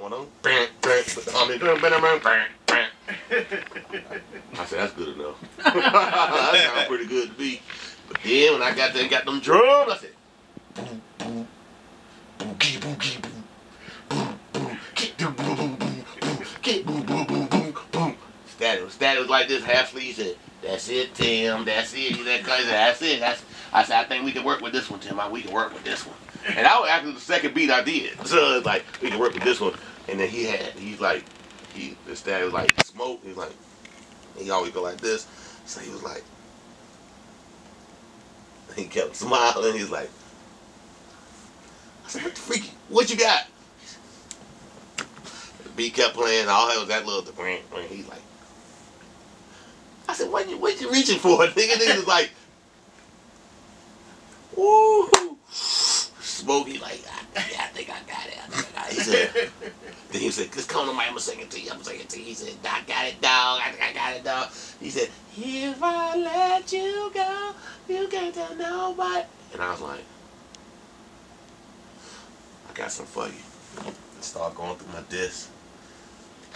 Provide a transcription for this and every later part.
one of them. I. I said, that's good enough. that sounds pretty good to me. But then when I got there and got them drums, I said, boom, boom, boogie, boogie, boom, boom, boom, get boom, boom, boom, boom, get boom, boom, boom, boom, boom. Static was static was like this, half. He said, that's it, Tim, that's it. He said, that's it. That's, I said, I think we can work with this one, Tim. I, we can work with this one. And that was after the second beat I did. So it's like, we can work with this one. And then he had, he's like, he, the static was like, smoke. He's like, he always go like this. So he was like, he kept smiling. He's like, I said, what the freak, what you got? Beat kept playing. All it was that little, the grand, he's like, I said, what you, what you reaching for? Nigga, nigga was like, woo. Smokey like, I, I think I got it. I think I got it. He said, then he said, just come to my, I'm gonna sing it to you. I'm gonna sing it to you. He said, I got it, dog. I I got it, dog. He said, if I let you go, you can't tell nobody. And I was like, I got some for you. And start going through my disc.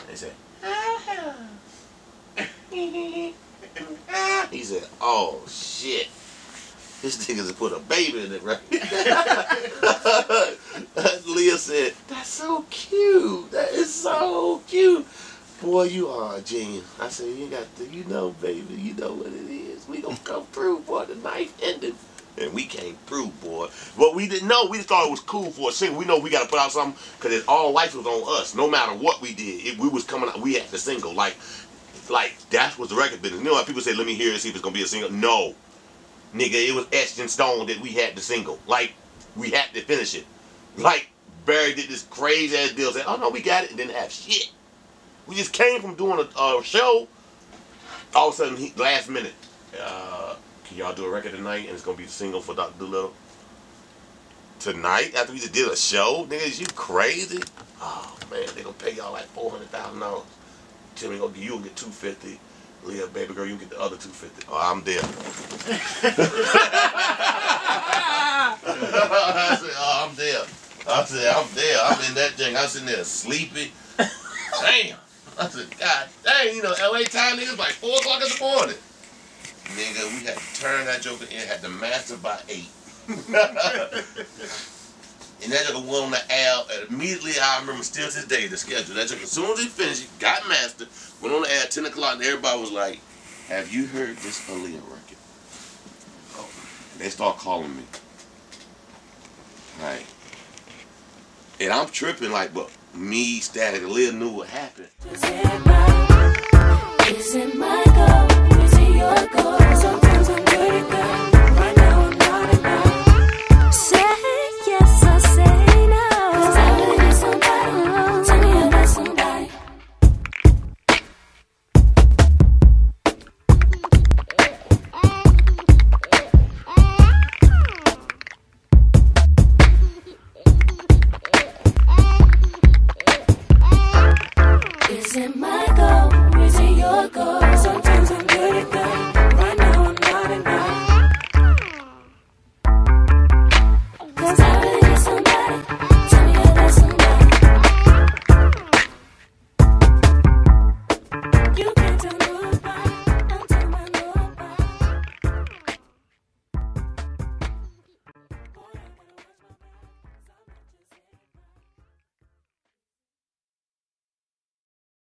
And he said, ah. he said, oh shit. This nigga's put a baby in it, right? Leah said, that's so cute. That is so cute. Boy, you are a genius. I said, you got to, you know, baby, you know what it is. We gonna come through, boy. The knife ended. And we came through, boy. But we didn't know. We just thought it was cool for a single. We know we got to put out something because all lights was on us. No matter what we did, if we was coming out, we had the single. Like, like that was the record business. You know how people say, let me hear it, see if it's going to be a single? No nigga, it was etched in stone that we had the single. Like, we had to finish it. Like, Barry did this crazy ass deal, said, oh no, we got it, and didn't have shit. We just came from doing a, a show. All of a sudden, he, last minute, uh, can y'all do a record tonight? And it's gonna be the single for Dr. Dolittle. Tonight, after we just did a show, niggas, you crazy? Oh man, they gonna pay y'all like four hundred thousand dollars. Me, gonna you gonna get two fifty. Leah, baby girl, you get the other 250. Oh, I'm there. I said, oh, I'm there. I said, I'm there. I'm in that thing. I'm sitting there sleepy. Damn. I said, God dang, you know, LA time, niggas, like 4 Nigga, we had to turn that joker in, had to master by 8. And that joker went on the air, and immediately I remember still to this day the schedule. That joker, as soon as he finished, he got mastered, went on the air at 10 o'clock, and everybody was like, have you heard this Aaliyah record? Oh, they start calling me. Right. And I'm tripping like, but me, Static, Aaliyah knew what happened. Is it my, is my goal?